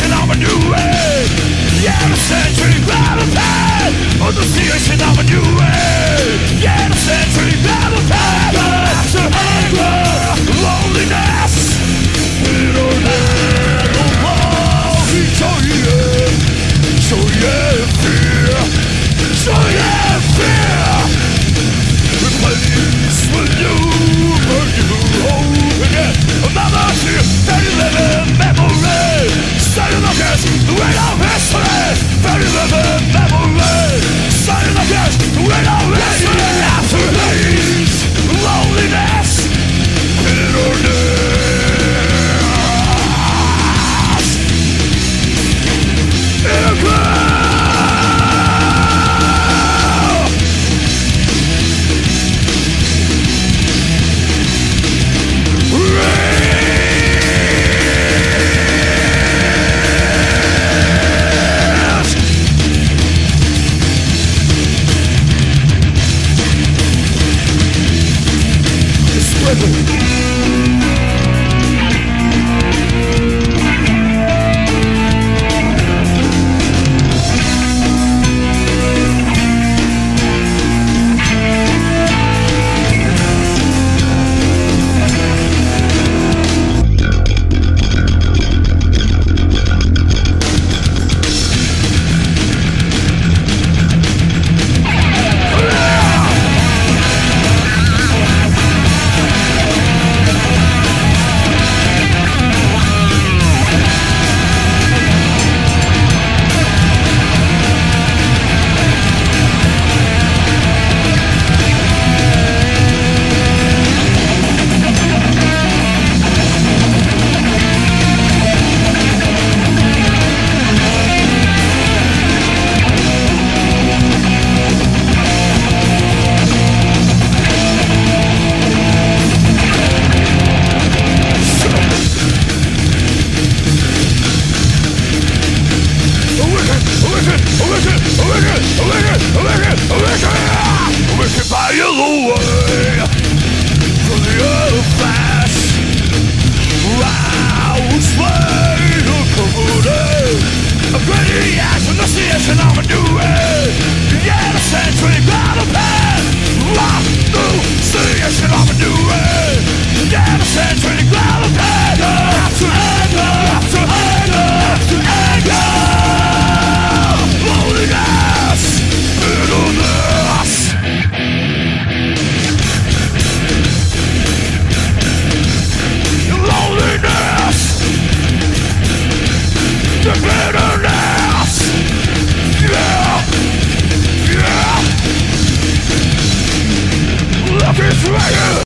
creation of a new age. Yeah, the century by the past Or the creation of a new age. Yeah, Away. From the the